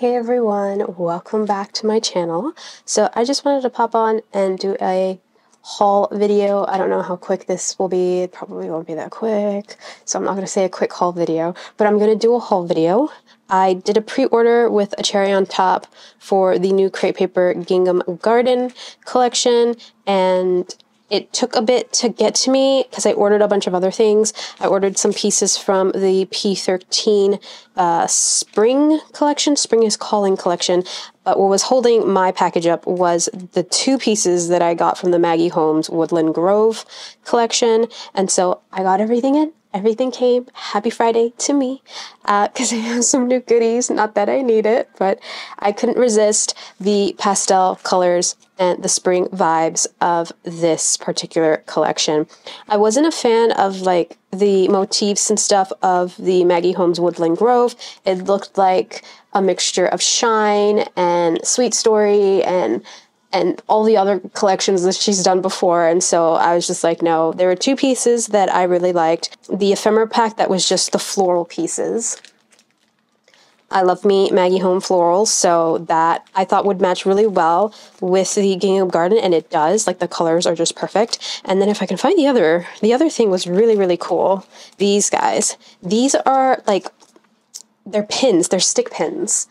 Hey everyone, welcome back to my channel. So I just wanted to pop on and do a haul video. I don't know how quick this will be. It probably won't be that quick. So I'm not going to say a quick haul video, but I'm going to do a haul video. I did a pre-order with a cherry on top for the new Crate Paper Gingham Garden collection and it took a bit to get to me because I ordered a bunch of other things. I ordered some pieces from the P13 uh, Spring collection, Spring is Calling collection. But what was holding my package up was the two pieces that I got from the Maggie Holmes Woodland Grove collection. And so I got everything in everything came. Happy Friday to me because uh, I have some new goodies. Not that I need it, but I couldn't resist the pastel colors and the spring vibes of this particular collection. I wasn't a fan of like the motifs and stuff of the Maggie Holmes Woodland Grove. It looked like a mixture of shine and sweet story and and all the other collections that she's done before. And so I was just like, no, there were two pieces that I really liked. The ephemera pack that was just the floral pieces. I love me Maggie Home florals, so that I thought would match really well with the Gingham Garden, and it does. Like the colors are just perfect. And then if I can find the other, the other thing was really really cool. These guys, these are like they're pins, they're stick pins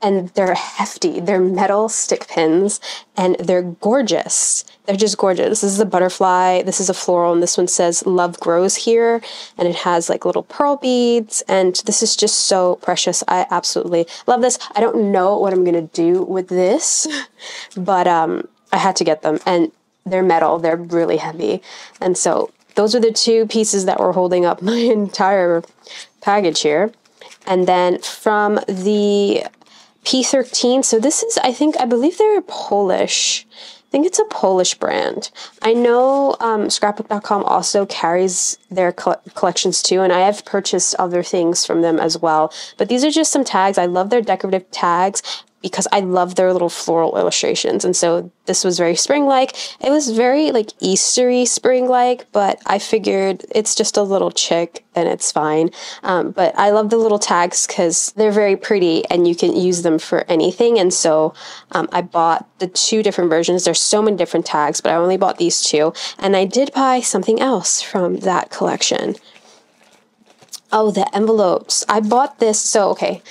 and they're hefty. They're metal stick pins and they're gorgeous. They're just gorgeous. This is a butterfly, this is a floral, and this one says love grows here. And it has like little pearl beads. And this is just so precious. I absolutely love this. I don't know what I'm gonna do with this, but um, I had to get them. And they're metal, they're really heavy. And so those are the two pieces that were holding up my entire package here. And then from the P13. So this is, I think, I believe they're Polish. I think it's a Polish brand. I know um, scrapbook.com also carries their co- collections too, and I have purchased other things from them as well. But these are just some tags. I love their decorative tags because I love their little floral illustrations. And so this was very spring like. It was very like Eastery spring like, but I figured it's just a little chick and it's fine. Um, but I love the little tags because they're very pretty and you can use them for anything. And so um, I bought the two different versions. There's so many different tags, but I only bought these two. And I did buy something else from that collection. Oh, the envelopes. I bought this. So, okay.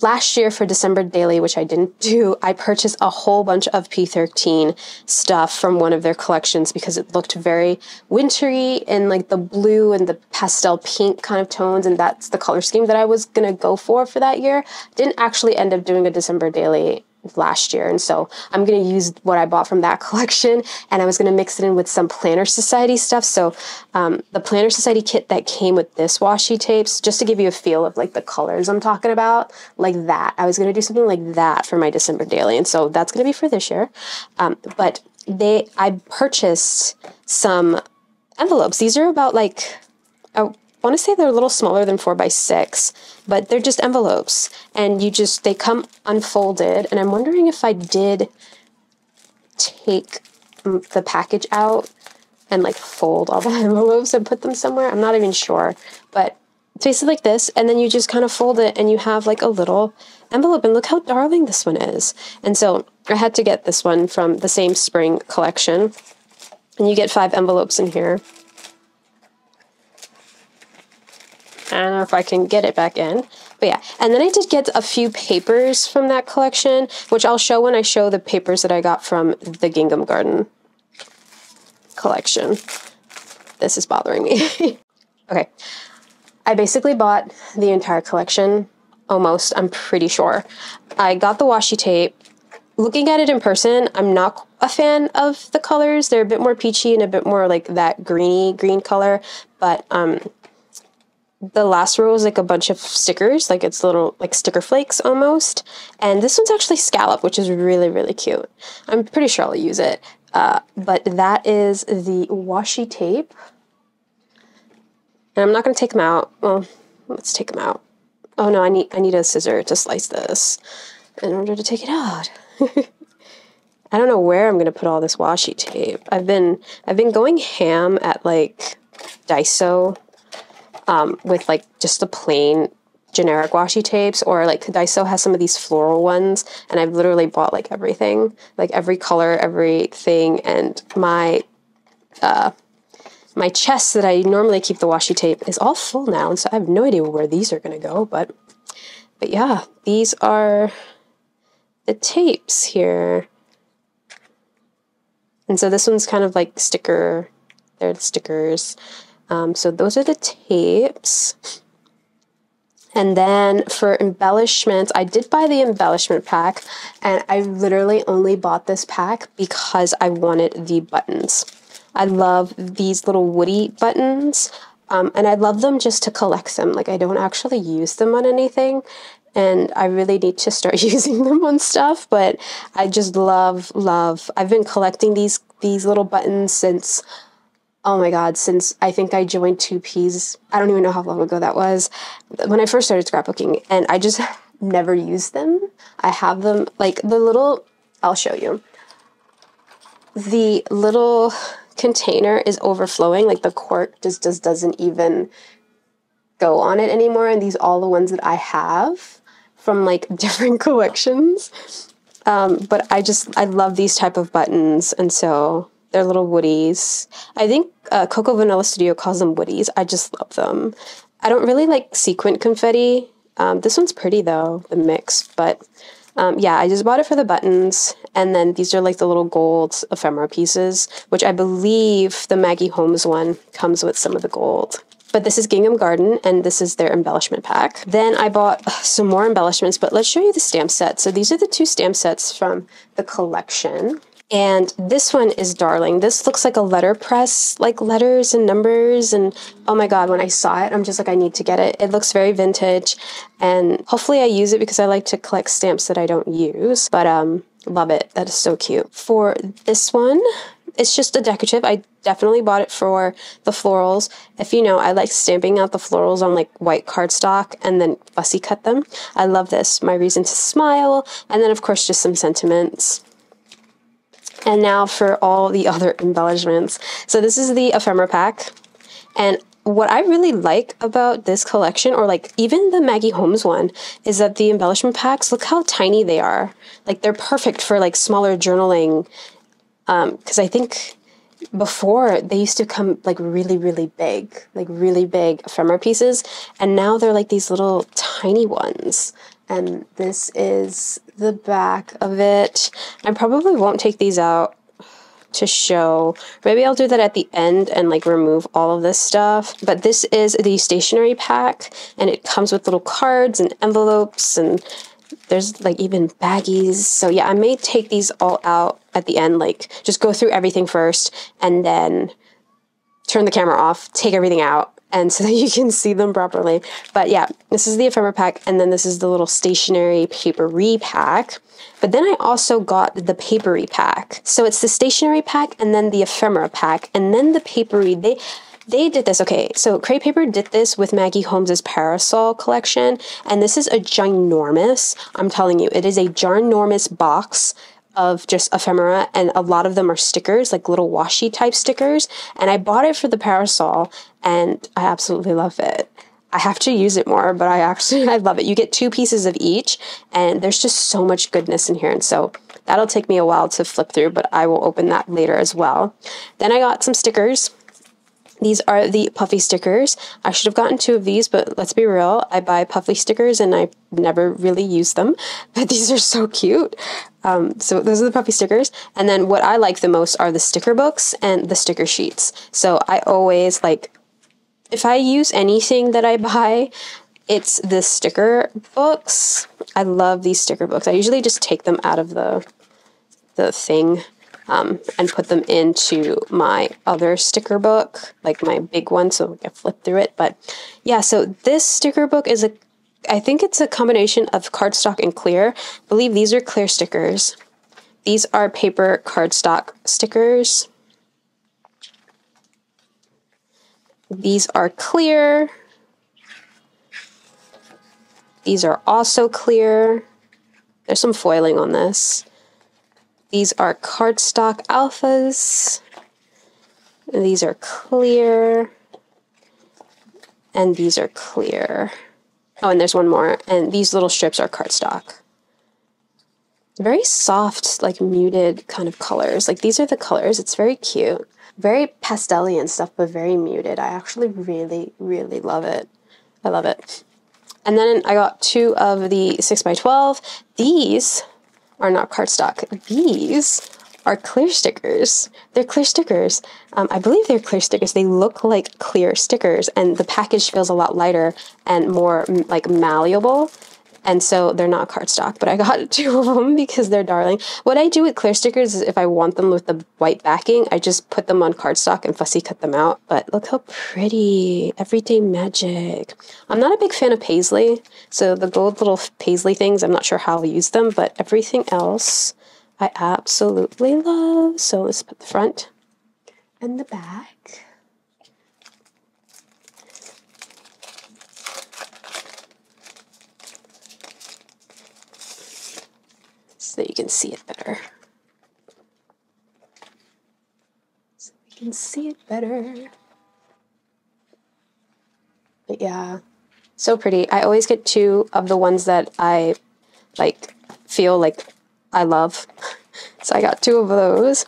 Last year for December Daily, which I didn't do, I purchased a whole bunch of P13 stuff from one of their collections because it looked very wintry and like the blue and the pastel pink kind of tones. And that's the color scheme that I was going to go for for that year. Didn't actually end up doing a December Daily last year. And so I'm going to use what I bought from that collection and I was going to mix it in with some Planner Society stuff. So um, the Planner Society kit that came with this washi tapes, just to give you a feel of like the colors I'm talking about, like that. I was going to do something like that for my December daily. And so that's going to be for this year. Um, but they, I purchased some envelopes. These are about like, oh, want to say they're a little smaller than four by six, but they're just envelopes. And you just, they come unfolded. And I'm wondering if I did take the package out and like fold all the envelopes and put them somewhere. I'm not even sure. But it's basically like this. And then you just kind of fold it and you have like a little envelope. And look how darling this one is. And so I had to get this one from the same spring collection. And you get five envelopes in here. I don't know if I can get it back in. But yeah, and then I did get a few papers from that collection, which I'll show when I show the papers that I got from the Gingham Garden collection. This is bothering me. okay, I basically bought the entire collection, almost, I'm pretty sure. I got the washi tape. Looking at it in person, I'm not a fan of the colors. They're a bit more peachy and a bit more like that greeny green color, but um, the last row is like a bunch of stickers, like it's little like sticker flakes almost. And this one's actually scallop, which is really, really cute. I'm pretty sure I'll use it. Uh, but that is the washi tape. And I'm not going to take them out. Well, let's take them out. Oh no, I need I need a scissor to slice this in order to take it out. I don't know where I'm going to put all this washi tape. I've been I've been going ham at like Daiso um, with like just the plain generic washi tapes or like Daiso has some of these floral ones and I've literally bought like everything, like every color, everything and my uh my chest that I normally keep the washi tape is all full now and so I have no idea where these are going to go but but yeah, these are the tapes here. And so this one's kind of like sticker, they're the stickers. Um, so those are the tapes. And then for embellishments, I did buy the embellishment pack, and I literally only bought this pack because I wanted the buttons. I love these little woody buttons, um, and I love them just to collect them. Like, I don't actually use them on anything, and I really need to start using them on stuff, but I just love, love. I've been collecting these these little buttons since oh my god, since I think I joined 2Ps. I don't even know how long ago that was. When I first started scrapbooking, and I just never used them. I have them like the little I'll show you. The little container is overflowing, like the cork just, just doesn't even go on it anymore. And these all the ones that I have from like different collections. Um, but I just I love these type of buttons, and so they're little woodies. I think uh, Coco Vanilla Studio calls them woodies. I just love them. I don't really like sequin confetti. Um, this one's pretty though, the mix. But um, yeah, I just bought it for the buttons. And then these are like the little gold ephemera pieces, which I believe the Maggie Holmes one comes with some of the gold. But this is Gingham Garden, and this is their embellishment pack. Then I bought some more embellishments, but let's show you the stamp set. So these are the two stamp sets from the collection. And this one is darling. This looks like a letterpress, like letters and numbers. And oh my God, when I saw it, I'm just like, I need to get it. It looks very vintage. And hopefully I use it because I like to collect stamps that I don't use. But um, love it. That is so cute. For this one, it's just a decorative. I definitely bought it for the florals. If you know, I like stamping out the florals on like white cardstock and then fussy cut them. I love this. My reason to smile. And then, of course, just some sentiments. And now for all the other embellishments. So this is the ephemera pack. And what I really like about this collection, or like even the Maggie Holmes one, is that the embellishment packs, look how tiny they are. Like they're perfect for like smaller journaling. Because um, I think before they used to come like really, really big, like really big ephemera pieces. And now they're like these little tiny ones and this is the back of it. I probably won't take these out to show. Maybe I'll do that at the end and like remove all of this stuff. But this is the stationery pack and it comes with little cards and envelopes and there's like even baggies. So yeah, I may take these all out at the end, like just go through everything first and then turn the camera off, take everything out, and so that you can see them properly. But yeah, this is the ephemera pack, and then this is the little stationery papery pack. But then I also got the papery pack. So it's the stationery pack, and then the ephemera pack, and then the papery. They they did this. Okay, so Crate Paper did this with Maggie Holmes's Parasol collection, and this is a ginormous. I'm telling you, it is a ginormous box of just ephemera and a lot of them are stickers like little washi type stickers. And i bought it for the parasol and i absolutely love it. I have to use it more but i actually i love it. You get two pieces of each and there's just so much goodness in here. And so that'll take me a while to flip through but i will open that later as well. Then i got some stickers these are the puffy stickers. I should have gotten two of these, but let's be real. I buy puffy stickers and I never really use them. But these are so cute. Um, so those are the puffy stickers. And then what I like the most are the sticker books and the sticker sheets. So I always like, if I use anything that I buy, it's the sticker books. I love these sticker books. I usually just take them out of the the thing um, and put them into my other sticker book, like my big one, so I flip through it. But yeah, so this sticker book is a, I think it's a combination of cardstock and clear. I believe these are clear stickers. These are paper cardstock stickers. These are clear. These are also clear. There's some foiling on this. These are cardstock alphas. These are clear. And these are clear. Oh, and there's one more. And these little strips are cardstock. Very soft, like muted kind of colors. Like these are the colors. It's very cute. Very pastel and stuff, but very muted. I actually really, really love it. I love it. And then I got two of the 6x12. These are not cardstock. These are clear stickers. They're clear stickers. Um, I believe they're clear stickers. They look like clear stickers, and the package feels a lot lighter and more like malleable and so they're not cardstock, but I got two of them because they're darling. What I do with clear stickers is if I want them with the white backing, I just put them on cardstock and fussy cut them out. But look how pretty. Everyday magic. I'm not a big fan of paisley, so the gold little paisley things, I'm not sure how I'll use them, but everything else I absolutely love. So let's put the front and the back. So that you can see it better. So we can see it better. But yeah, so pretty. I always get two of the ones that I like feel like I love. so I got two of those.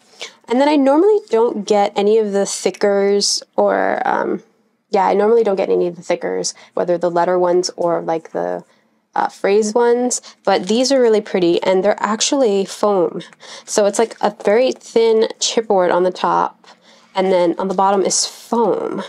And then I normally don't get any of the thickers or um, yeah, I normally don't get any of the thickers, whether the letter ones or like the uh, phrase ones, but these are really pretty and they're actually foam. So it's like a very thin chipboard on the top and then on the bottom is foam.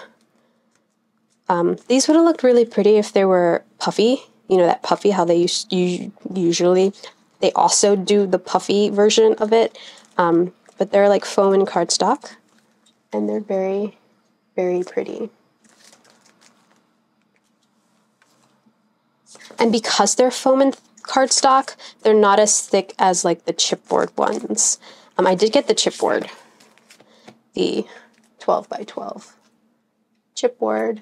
Um, these would have looked really pretty if they were puffy. You know, that puffy, how they usually, they also do the puffy version of it. Um, but they're like foam and cardstock and they're very, very pretty. And because they're foam and cardstock, they're not as thick as like the chipboard ones. Um, I did get the chipboard, the 12 by 12 chipboard.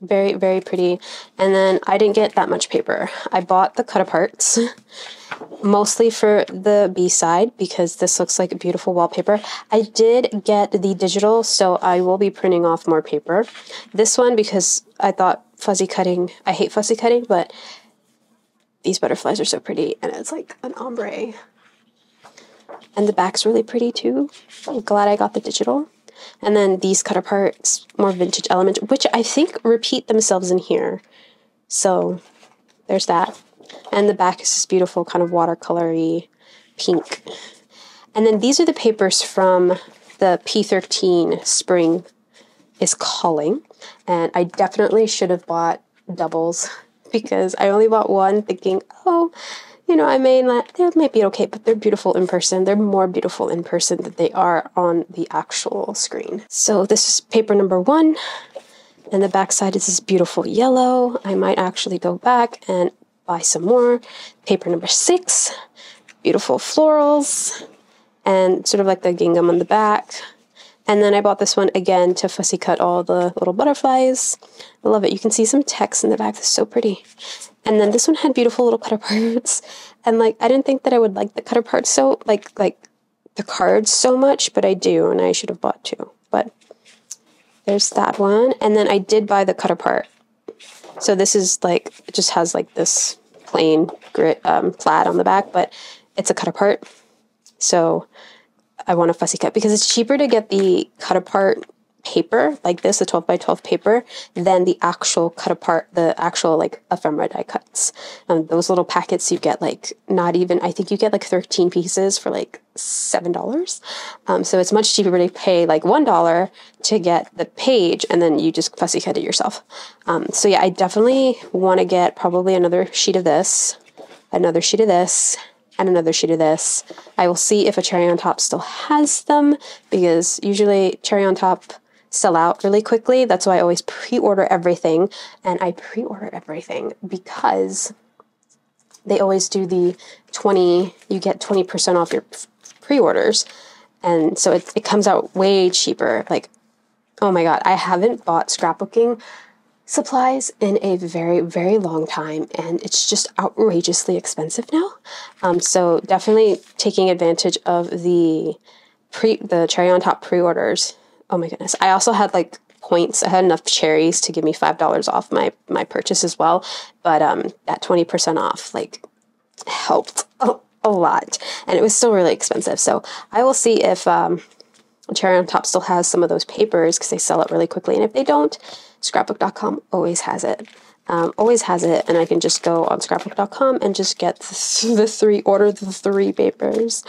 Very, very pretty. And then I didn't get that much paper. I bought the cut aparts mostly for the B side because this looks like a beautiful wallpaper. I did get the digital, so I will be printing off more paper. This one because I thought fussy cutting, I hate fussy cutting, but these butterflies are so pretty and it's like an ombre. And the back's really pretty too. I'm glad I got the digital. And then these cut aparts, more vintage elements, which I think repeat themselves in here. So there's that. And the back is this beautiful kind of watercolory pink. And then these are the papers from the P13 Spring is Calling. And I definitely should have bought doubles because I only bought one thinking, oh, you know, I may not, they might be okay, but they're beautiful in person. They're more beautiful in person than they are on the actual screen. So this is paper number one. And the back side is this beautiful yellow. I might actually go back and buy some more. Paper number six, beautiful florals, and sort of like the gingham on the back. And then I bought this one again to fussy cut all the little butterflies. I love it. You can see some text in the back. It's so pretty. And then this one had beautiful little cut aparts. And like I didn't think that I would like the cut aparts so like like the cards so much, but I do, and I should have bought two. But there's that one. And then I did buy the cut apart so this is like, it just has like this plain grit um, plaid on the back, but it's a cut apart. So I want a fussy cut because it's cheaper to get the cut apart paper like this, the 12 by 12 paper, than the actual cut apart, the actual like ephemera die cuts. Um, those little packets you get like not even, I think you get like 13 pieces for like $7. Um, so it's much cheaper to pay like $1 to get the page and then you just fussy cut it yourself. Um, so yeah, I definitely want to get probably another sheet of this, another sheet of this, and another sheet of this. I will see if a cherry on top still has them because usually cherry on top sell out really quickly. That's why I always pre order everything. And I pre order everything because they always do the 20, you get 20% off your pre orders. And so it, it comes out way cheaper. Like, oh my God, I haven't bought scrapbooking supplies in a very, very long time, and it's just outrageously expensive now. Um, so definitely taking advantage of the pre the cherry on top pre-orders oh my goodness. I also had like points. I had enough cherries to give me five dollars off my my purchase as well. But um, that twenty percent off like helped a, a, lot, and it was still really expensive. So I will see if um, Cherry on Top still has some of those papers because they sell it really quickly, and if they don't, Scrapbook.com always has it. Um, always has it, and I can just go on Scrapbook.com and just get the, three, order the three papers.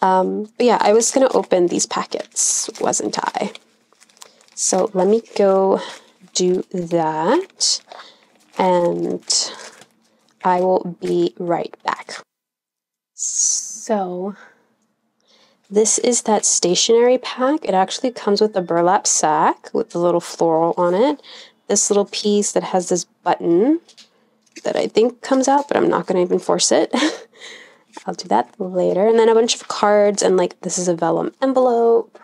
Um, but yeah, I was gonna open these packets, wasn't I? So let me go do that and I will be right back. So this is that stationery pack. It actually comes with a burlap sack with the little floral on it. This little piece that has this button that I think comes out, but I'm not going to even force it. I'll do that later. And then a bunch of cards and like this is a vellum envelope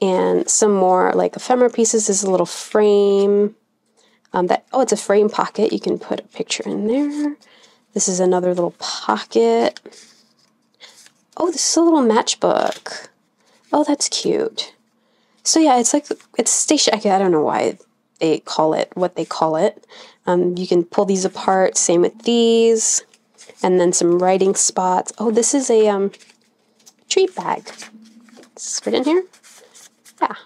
and some more like ephemera pieces. This is a little frame. Um, that oh, it's a frame pocket. You can put a picture in there. This is another little pocket. Oh, this is a little matchbook. Oh, that's cute. So yeah, it's like it's station. I don't know why they call it what they call it. Um, you can pull these apart. Same with these, and then some writing spots. Oh, this is a um, treat bag. Is this in here? Yeah,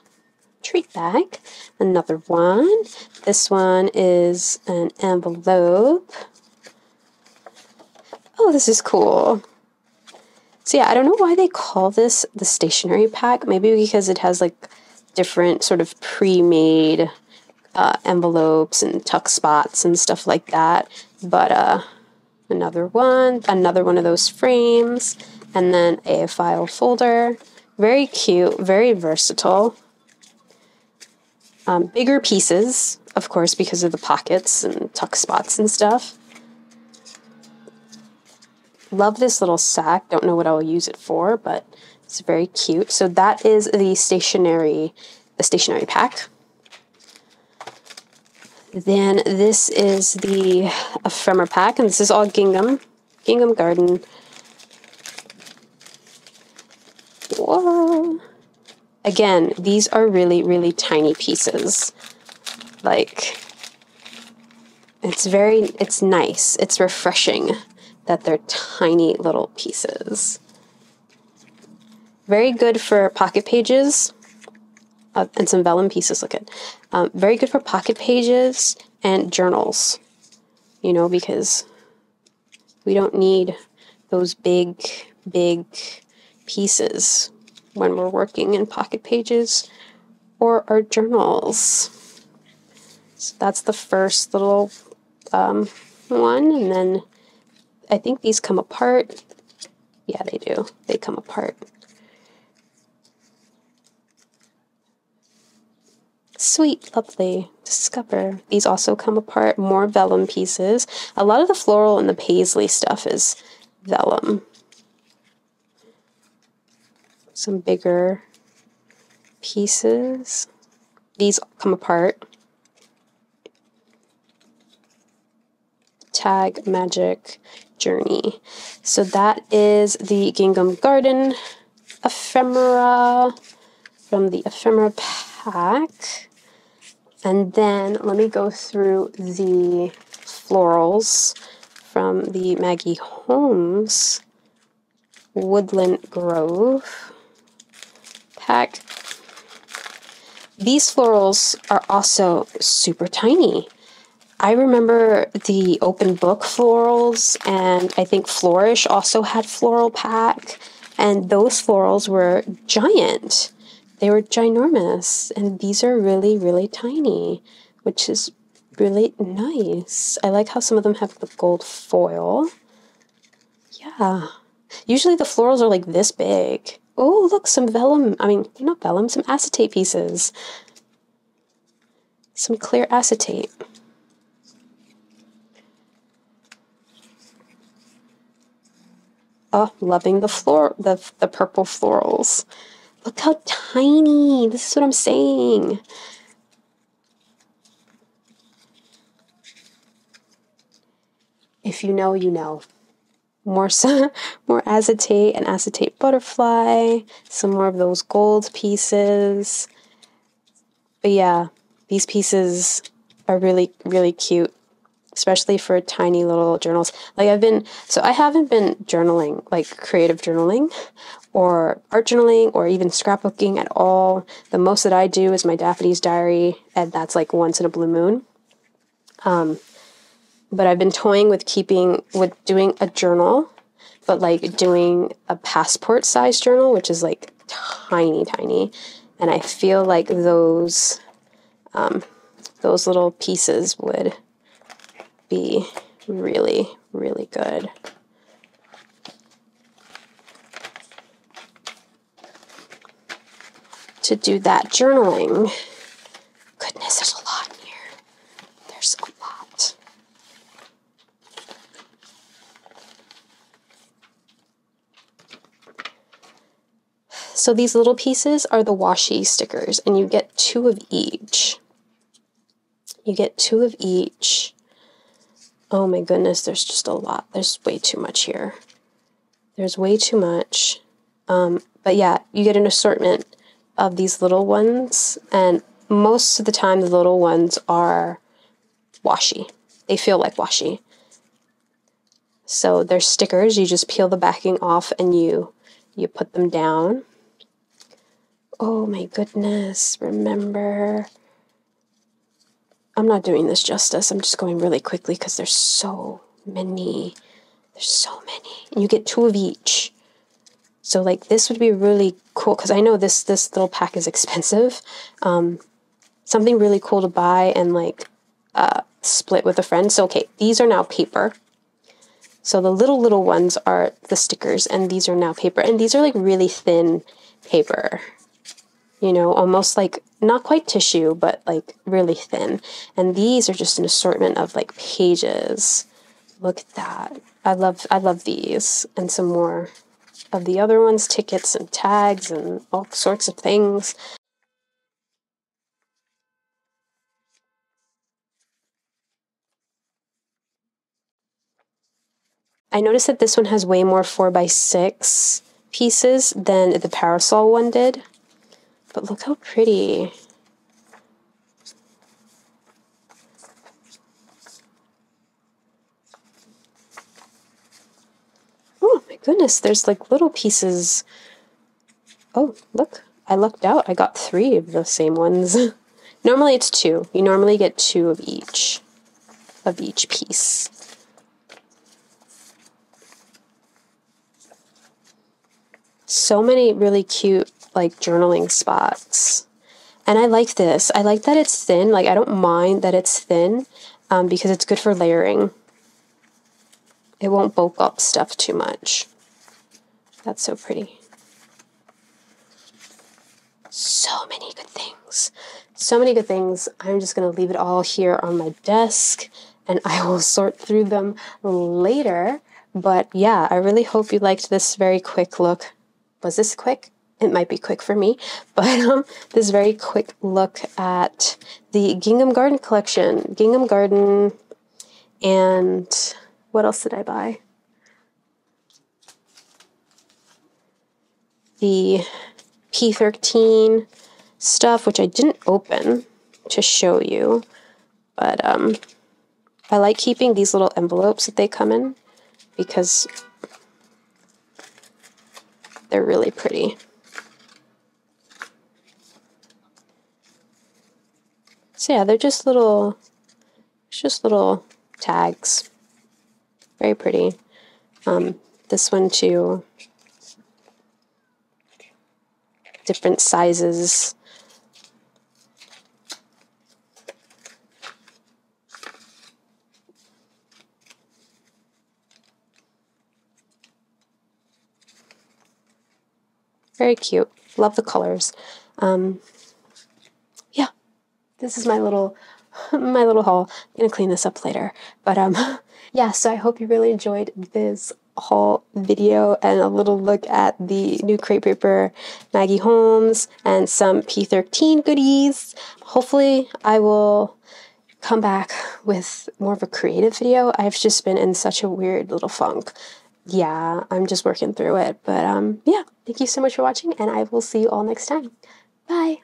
treat bag. Another one. This one is an envelope. Oh, this is cool. So yeah, I don't know why they call this the stationery pack. Maybe because it has like different sort of pre-made uh, envelopes and tuck spots and stuff like that. But uh, another one, another one of those frames, and then a file folder. Very cute, very versatile. Um, bigger pieces, of course, because of the pockets and tuck spots and stuff. Love this little sack. Don't know what I'll use it for, but it's very cute. So that is the stationery, the stationery pack. Then this is the ephemera pack, and this is all gingham, gingham garden Whoa. Again, these are really, really tiny pieces. Like, it's very, it's nice. It's refreshing that they're tiny little pieces. Very good for pocket pages. Uh, and some vellum pieces, look at. Um, very good for pocket pages and journals. You know, because we don't need those big, big pieces when we're working in pocket pages or our journals. So that's the first little um, one, and then I think these come apart. Yeah, they do. They come apart. Sweet, lovely. Discover. These also come apart. More vellum pieces. A lot of the floral and the paisley stuff is vellum some bigger pieces. These come apart. Tag Magic Journey. So that is the Gingham Garden ephemera from the ephemera pack. And then let me go through the florals from the Maggie Holmes Woodland Grove pack. These florals are also super tiny. I remember the open book florals, and I think Flourish also had floral pack, and those florals were giant. They were ginormous, and these are really, really tiny, which is really nice. I like how some of them have the gold foil. Yeah. Usually the florals are like this big. Oh, look, some vellum. I mean, not vellum, some acetate pieces. Some clear acetate. Oh, loving the floor, the, the purple florals. Look how tiny. This is what I'm saying. If you know, you know. more more acetate and acetate butterfly, some more of those gold pieces. But yeah, these pieces are really really cute, especially for tiny little journals. Like I've been so I haven't been journaling like creative journaling or art journaling or even scrapbooking at all. The most that I do is my Daphne's diary and that's like once in a blue moon. Um, but I've been toying with keeping with doing a journal, but like doing a passport size journal, which is like tiny, tiny. And I feel like those um, those little pieces would be really, really good. To do that journaling. Goodness, there's a lot in here. There's a lot. So these little pieces are the washi stickers, and you get two of each. You get two of each. Oh my goodness, there's just a lot. There's way too much here. There's way too much. Um, but yeah, you get an assortment of these little ones, and most of the time, the little ones are washi. They feel like washi. So they're stickers. You just peel the backing off and you you put them down. Oh my goodness, remember. I'm not doing this justice. I'm just going really quickly because there's so many. There's so many. And you get two of each. So like this would be really cool because I know this this little pack is expensive. Um, something really cool to buy and like uh, split with a friend. So okay, these are now paper. So the little little ones are the stickers, and these are now paper, and these are like really thin paper you know, almost like not quite tissue, but like really thin. And these are just an assortment of like pages. Look at that. I love I love these and some more of the other ones, tickets and tags and all sorts of things. I noticed that this one has way more 4 by 6 pieces than the parasol one did. But look how pretty. Oh my goodness, there's like little pieces. Oh, look, I lucked out. I got three of the same ones. normally it's two. You normally get two of each, of each piece. So many really cute like journaling spots. And I like this. I like that it's thin. Like I don't mind that it's thin um, because it's good for layering. It won't bulk up stuff too much. That's so pretty. So many good things. So many good things. I'm just going to leave it all here on my desk and I will sort through them later. But yeah, I really hope you liked this very quick look. Was this quick? It might be quick for me, but um, this very quick look at the Gingham Garden collection. Gingham Garden, and what else did I buy? The P13 stuff, which I didn't open to show you, but um, I like keeping these little envelopes that they come in because they're really pretty. So yeah, they're just little, just little tags. Very pretty. Um, this one too. Different sizes. Very cute. Love the colors. Um, this is my little my little haul. I'm gonna clean this up later. But um yeah, so I hope you really enjoyed this haul video and a little look at the new Crate Paper Maggie Holmes and some P13 goodies. Hopefully I will come back with more of a creative video. I've just been in such a weird little funk yeah, I'm just working through it. But um, yeah, thank you so much for watching, and I will see you all next time. Bye.